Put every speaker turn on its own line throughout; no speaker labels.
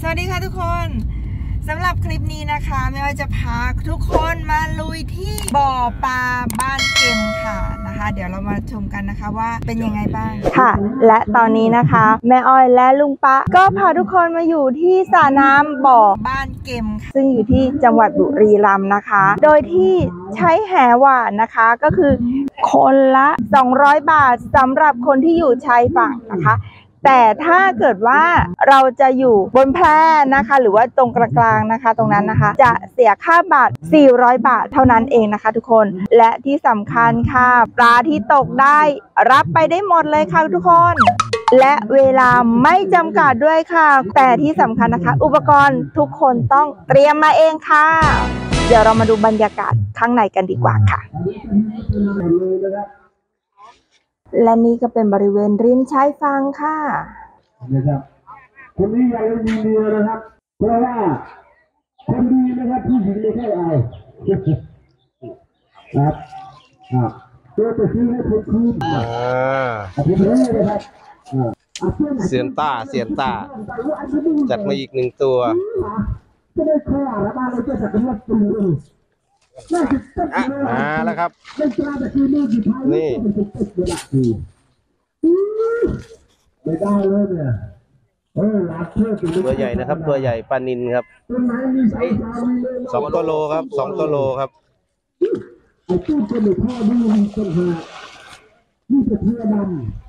สวัสดีค่ะทุกคนสำหรับคลิปนี้นะคะไม่ว่าจะพาทุกคนมาลุยที่บ่อปลาบ้านเกมค่ะนะคะ เดี๋ยวเรามาชมกันนะคะว่าเป็นยังไงบ้างค่ะ และตอนนี้นะคะ แม่อ้อยและลุงปะ ก็พาทุกคนมาอยู่ที่สระน้ำบ่อบ้านเกมค่ะซึ่งอยู่ที่จังหวัดบุรีรัมย์นะคะ โดยที่ใช้แหหวานนะคะก็คือคนละ 200 บาทสำหรับคนที่อยู่ชายฝั่งนะคะ แต่ถ้าเกิดว่าเราจะอยู่บนแพนะคะ หรือว่าตรงกลางๆนะคะ ตรงนั้นนะคะ จะเสียค่าบาท 400 บาทเท่านั้นเองนะคะ ทุกคนและที่สำคัญค่ะปลาที่ตกได้รับไปได้หมดเลยค่ะทุกคนและเวลาไม่จำกัดด้วยค่ะ แต่ที่สำคัญนะคะ อุปกรณ์ทุกคนต้องเตรียมมาเองค่ะ เดี๋ยวเรามาดูบรรยากาศข้างในกันดีกว่าค่ะ และนี่ก็เป็นบริเวณริมชายฝั่งค่ะ
นะครับคนนี้ยังไม่มีเมียนะครับ เพราะว่าคนดีนะครับผู้หญิงไม่ค่อยเอาครับครับตัวจะซื้อให้คนคืน
อ่า
อาทิตย์นี้นะครับอ่าอาทิตย์
เสียนต้าเสียนต้าจัดมาอีกหนึ่งตัว
จะได้ข้อแล้วบ้านเราจะจัดเป็นรับตูเลยน่าจะจัดเลย
มาแล้วครับ
เล่นกีฬาแต่คือมือสุดท้าย
นี่
มันจะจัดเวลาคือไม่ได้เลยเนี่ยเออหลาบเชื่อถือ
ตัวใหญ่นะครับ ตัวใหญ่ปลานินครับ
ต้นไม้มีสายยาวมีเลย
สองตัวโลครับสองตัวโลครับ
ไอ้ตู้เป็นหนึ่งข้อดูมีต้นหานี่จะเทือดำ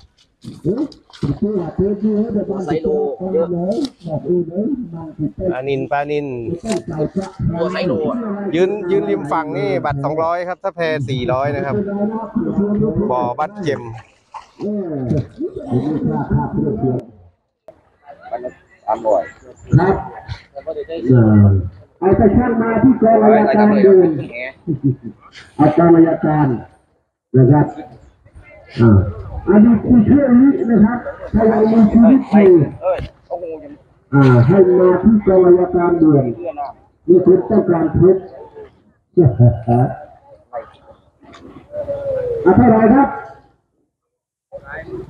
ไซโลเยอะเลยบอกเออเลยบางติดเต้น
ปลานินปลานิน
ต้องใจจะตัวไซโล
ยืนยืนริมฝั่งนี่บัตรสองร้อยครับ ถ้าแพสี่ร้อยนะครับ บ่อบัตรเจม
เออผมไม่กล้าคาบเพื่อนเพื่อน
สามร้อย
ครับเออเอาไปช่างมาที่กองอายการเดินอาจารย์อาจารย์นะครับอ่า อันนี้คือช่วงนี้นะครับถ้าเรามีชีวิตอยู่
เอ้ยโอ้โหยัง
อ่าให้มาที่กองอาการด่วน
เพื่อนอะ
นี่คือต้องการเพชรอะเท่าไหรครับ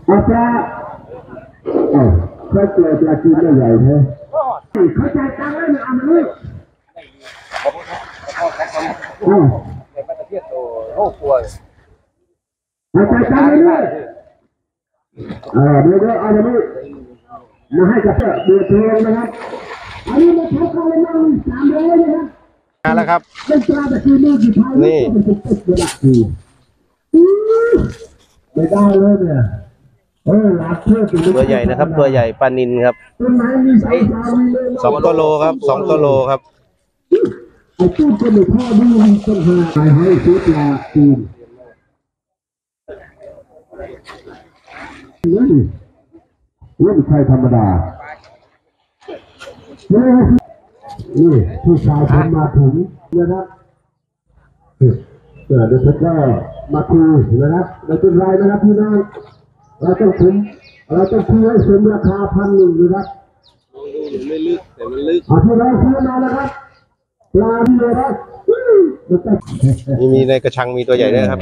อาจารย์เอ้าเขาเจอปลาจีนได้ใหญ่เท่เขาจ่ายตังค์แล้วเนี่ยเอามาเลยเอ้า
เป็นมาตะเทียบโตโอ้ป่วย
เอาจ่ายตังค์เลย เออเดี๋ยวเดี๋ยวเอามาเลยมาให้กับเดือดร้อนนะครับอันนี้มาทำอะไรมาสามร้อยนะครับ
มาแล้วครับ
เล่นปลาแต่คือมือสุดท้าย
นี่
มันจะติดเวลาคือไม่ได้เลยเนี่ยเออหลาบเชื่อถือ
ตัวใหญ่นะครับตัวใหญ่ปลานินครับ
ต้นไม้มีสายยาวมีเลย
สองตัวโลครับสองตัวโลครับ
ไอ้ตู้เป็นหนึ่งข้อดูมีต้นหาไปให้ซื้อปลาจี นนี่นี่ใช่ธรรมดานี่นี่ผู้ชายผมมาถึงนะครับเออเดี๋ยวฉันก็มาคุยนะครับไม่เป็นไรนะครับพี่น้องเราต้องคุมเราต้องคุยให้สมราคาพันหนึ่งนะครับไม่ลึกแต่มันลึกอะพี่น้องซื้อมาแล้วครับปลาที่เลยครับมันจะ
นี่มีในกระชังมีตัวใหญ่ด้วยนะครับ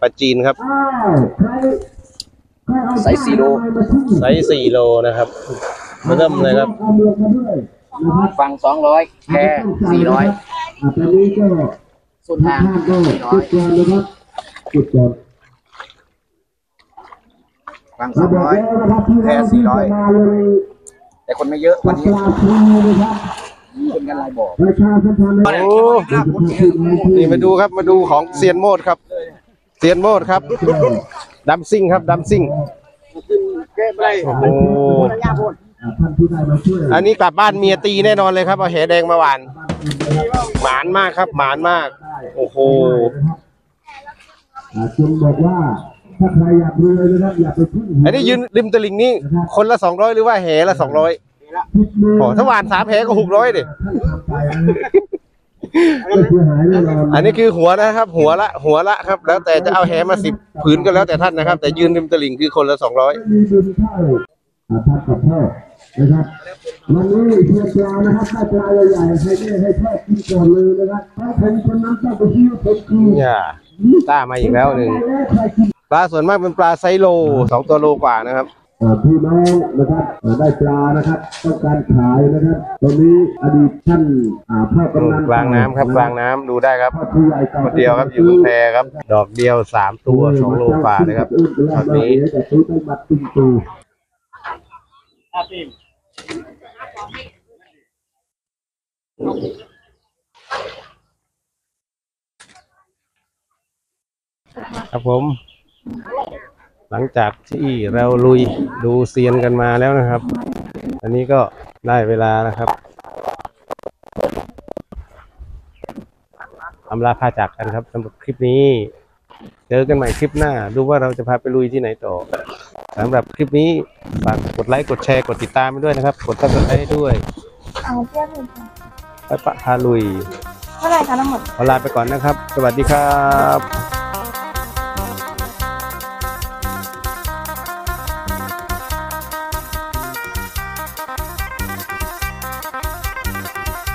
ปลาจีนครับ
อ้าวใครใครเอา
ไซส์สี่โล
มาทิ้ง
ไซส์สี่โลนะครับมาเริ่มเลยครับ
เอาเรือมาด้วยนะครับ
ฟังสองร้อยแค่สี่ร้อย
อะตอนนี้ก็
สุดทาง
ทางก็
สี่ร้อ
จุ
ย
ดก่อนนะครับจุดก่อน
ฟังสองร้อย
แค่สี่ร้อยมาเลย
แต่คนไม่เยอะ
ป
วันนี้
ลาทูนะครับ
คนกันหลายบ่อ
ประชาสัมพันธ์
โอ้นี่มาดูครับมาดูของเซียนโมดครับเซียนโมดครับ ดัมซิ่งครับดัมซิ่งโอ้โห
ท่านผู้ใดมาช่วย
อันนี้กลับบ้านเมียตีแน่นอนเลยครับเอาแหแดงมาหวาน หมานมากครับหมานมาก โอ้โห
อ่าจึงบอกว่าถ้าใครอยากรวยนะครับอย่าไปพึ่ง
อันนี้ยืนริมตลิ่งนี่คนละสองร้อยหรือว่าแหละสองร้อย
ผิดมือ
โอ้ถ้าหวานสามแหก็หกร้อยดิ
ท่านทำ ไปนะไม่เสียหายแน่นอน
อันนี้คือหัวนะครับ หัวละหัวละครับ แล้วแต่จะเอาแหมาสิบผืนก็แล้วแต่ท่านนะครับ แต่ยืนริมตลิ่งคือคนละสองร้อย
ไม่มีบุญเท่าอ่าท่านกับพ่อนะครับวันนี้เพื่อปลานะครับถ้าปลาใหญ่ๆให้แม่ให้พ่อกินก่อนเลยนะครับถ้าผมคนนั้นต้องไปซื้อผมคือ
เนี่ยต้ามาอีกแล้วหนึ่ง
ใครกิน
ปลาส่วนมากเป็นปลาไซโลสองตัวโลกว่านะครับ
เอ่อ พี่น้องนะครับเอ่อได้ปลานะครับต้องการขายนะครับ ตอนนี้อดีตท่านอ่าพ่อกำนัน
กลางน้ำครับกลางน้ำดูได้ครับ
พ่อผู้ใหญ่ก่า
คนเดียวครับอยู่บนแพครับ ดอกเดียวสามตัวสองโลฝ่าเลยครับตอนนี้
แต่ซื้อไปมัดติงตู
ครับผม หลังจากที่เราลุยดูเซียนกันมาแล้วนะครับ อันนี้ก็ได้เวลานะครับอำลาพาจากกันครับสำหรับคลิปนี้ เจอกันใหม่คลิปหน้า ดูว่าเราจะพาไปลุยที่ไหนต่อสำหรับคลิปนี้ฝากกดไลค์กดแชร์กดติดตามไปด้วยนะครับ กดติดตามด้วย
เอาเทียบเลยค่ะ
ไปปะพาลุย
เท่าไหร่คะทั้งหมด
ขอลาไปก่อนนะครับ สวัสดีครับ